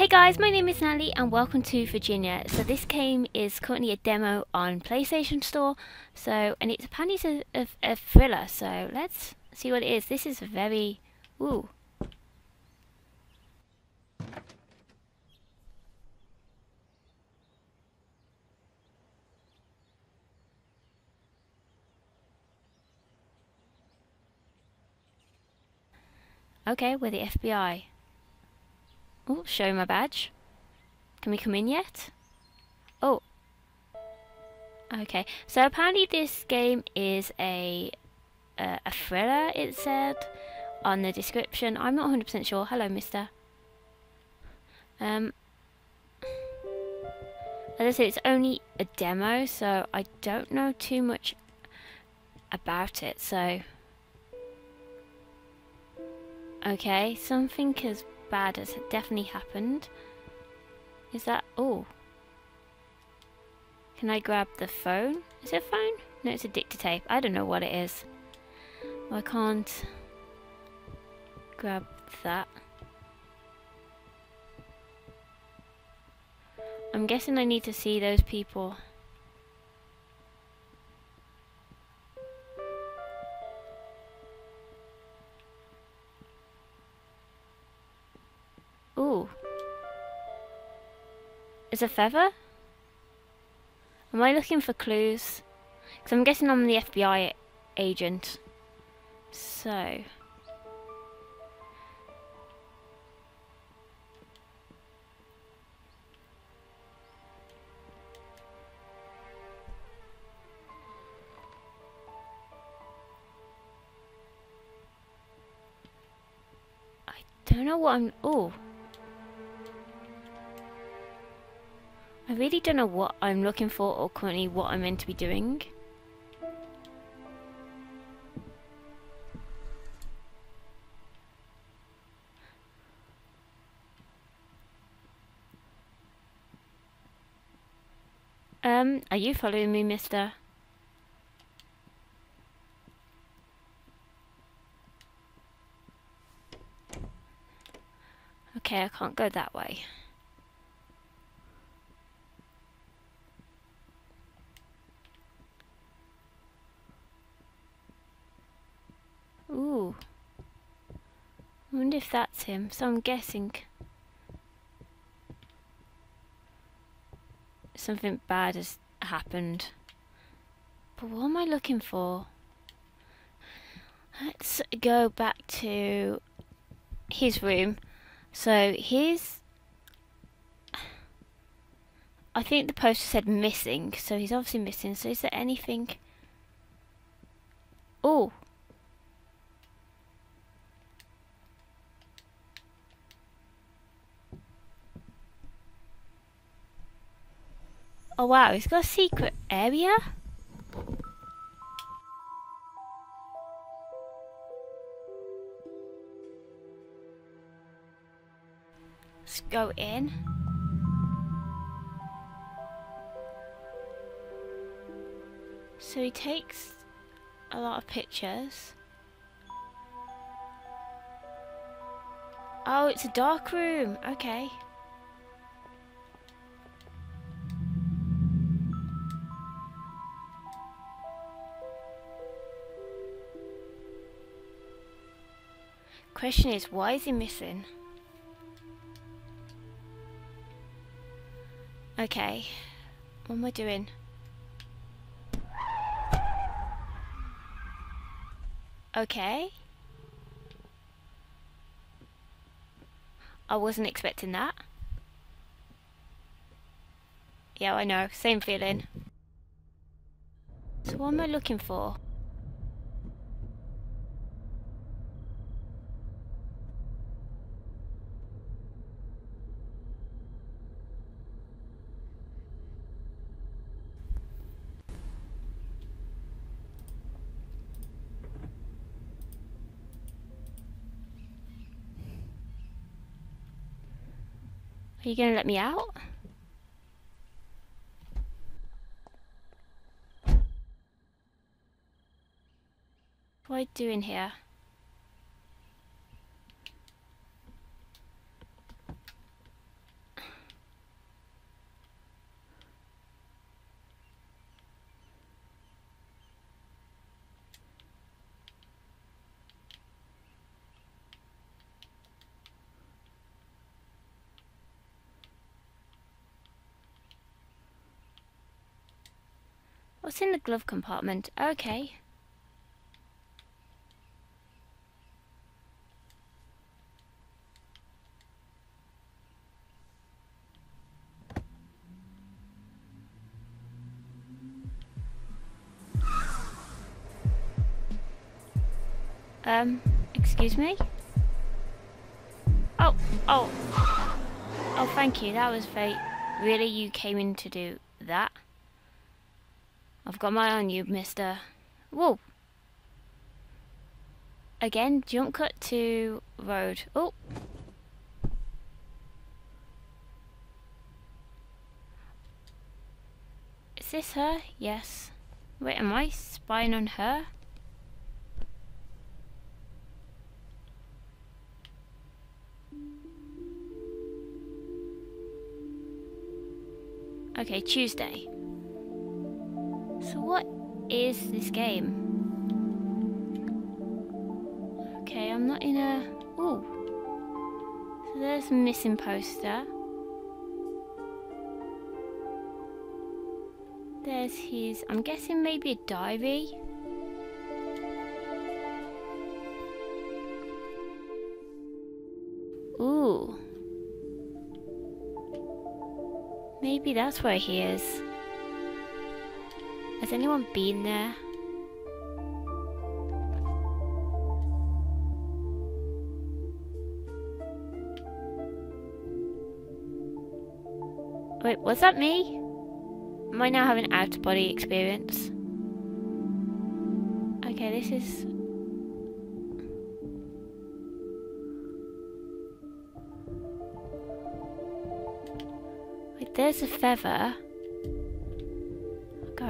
Hey guys, my name is Natalie and welcome to Virginia. So this game is currently a demo on PlayStation Store. So and it's apparently a, a, a thriller. So let's see what it is. This is very ooh. Okay, we're the FBI. Oh, show my badge. Can we come in yet? Oh. Okay, so apparently this game is a uh, a thriller, it said on the description. I'm not 100% sure. Hello, mister. Um, as I said, it's only a demo, so I don't know too much about it, so... Okay, something as bad has definitely happened. Is that... Oh. Can I grab the phone? Is it a phone? No, it's a dictape. I don't know what it is. Oh, I can't grab that. I'm guessing I need to see those people. A feather? Am I looking for clues? Because I'm guessing I'm the FBI agent. So... I don't know what I'm... Oh. I really don't know what I'm looking for or currently what I'm meant to be doing. Um, are you following me, mister? Okay, I can't go that way. Ooh. I wonder that's him. So I'm guessing something bad has happened. But what am I looking for? Let's go back to his room. So his... I think the poster said missing, so he's obviously missing. So is there anything... Oh! Oh wow, he's got a secret area? Let's go in. So he takes a lot of pictures. Oh, it's a dark room. Okay. Question is, why is he missing? Okay, what am I doing? Okay. I wasn't expecting that. Yeah, I know, same feeling. So what am I looking for? Are you going to let me out? What are you doing here? What's in the glove compartment? Okay. Um, excuse me? Oh, oh. Oh, thank you. That was very... Really, you came in to do that? I've got my eye on you, mister. Whoa. Again, jump cut to road. Oh. Is this her? Yes. Wait, am I spying on her? Okay, Tuesday. So what is this game? Okay, I'm not in a... Ooh. So there's a missing poster. There's his... I'm guessing maybe a diary. Ooh. Maybe that's where he is. Has anyone been there? Wait, was that me? Am I now having out-of-body experience? Okay, this is... Wait, there's a feather.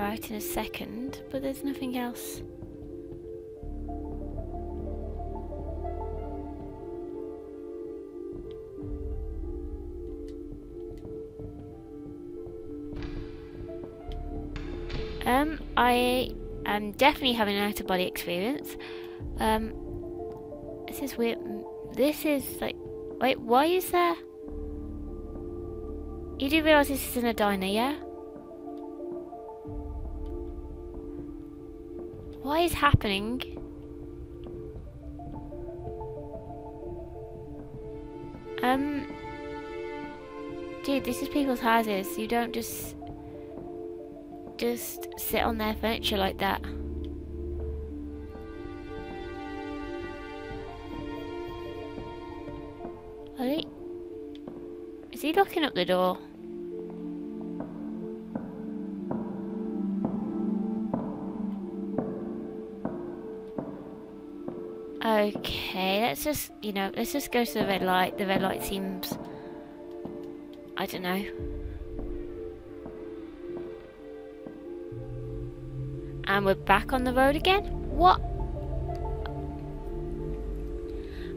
Out in a second, but there's nothing else. Um, I am definitely having an out of body experience. Um, this is weird. This is like, wait, why is there? You do realise this is in a diner, yeah? What is happening? Um, dude, this is people's houses. You don't just just sit on their furniture like that. Is he locking up the door? Okay, let's just, you know, let's just go to the red light. The red light seems... I don't know. And we're back on the road again? What?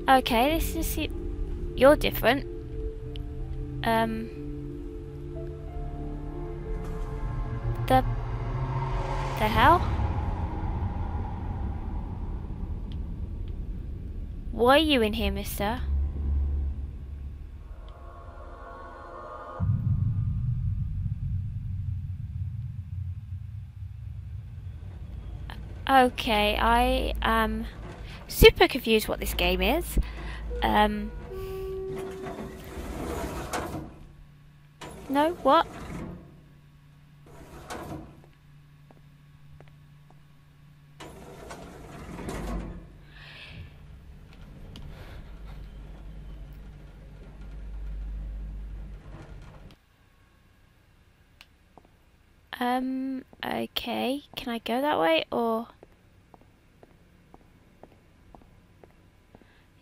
Okay, this is... You're different. Um... The... The hell? Why are you in here, mister? Okay, I am super confused what this game is. Um, no, what? Um, okay. Can I go that way or...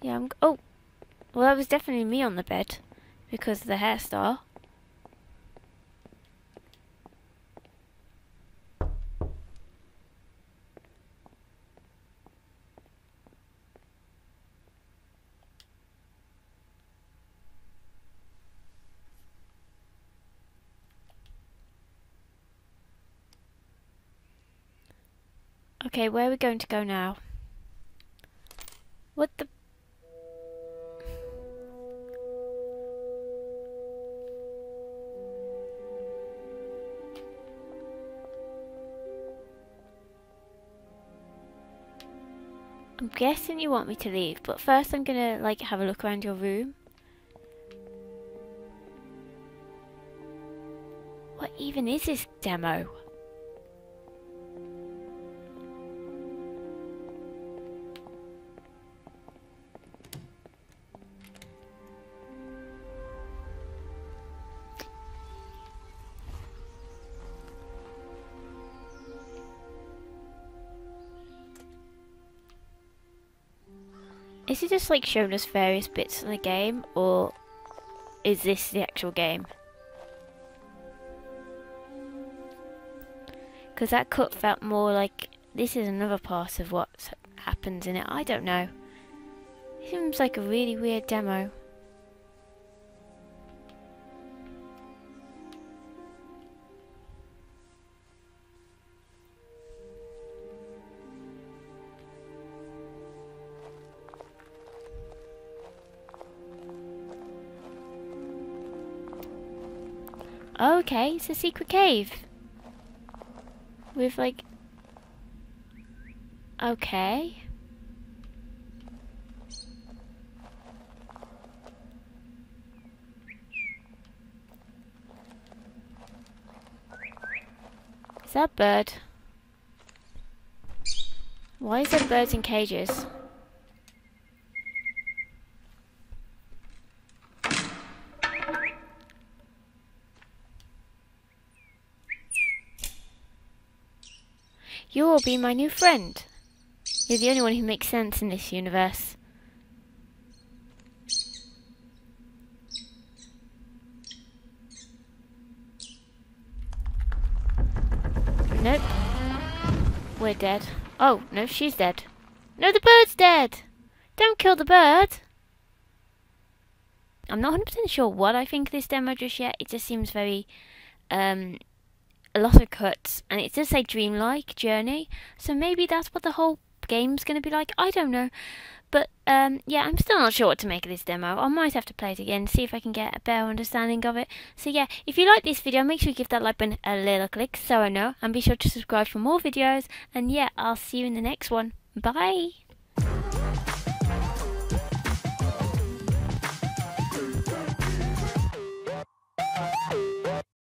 Yeah, I'm... Oh! Well, that was definitely me on the bed. Because of the hairstyle. Okay, where are we going to go now? What the... I'm guessing you want me to leave, but first I'm gonna like have a look around your room. What even is this demo? Is it just like showing us various bits of the game, or is this the actual game? Because that cut felt more like this is another part of what happens in it. I don't know. It seems like a really weird demo. Okay, it's a secret cave. With like... Okay. Is that bird? Why is there birds in cages? You will be my new friend. You're the only one who makes sense in this universe. Nope. We're dead. Oh, no, she's dead. No, the bird's dead! Don't kill the bird! I'm not 100% sure what I think of this demo just yet. It just seems very um, a lot of cuts, and it does say dreamlike journey, so maybe that's what the whole game's going to be like. I don't know. But um, yeah, I'm still not sure what to make of this demo. I might have to play it again, see if I can get a better understanding of it. So yeah, if you like this video, make sure you give that like button a little click so I know. And be sure to subscribe for more videos. And yeah, I'll see you in the next one. Bye!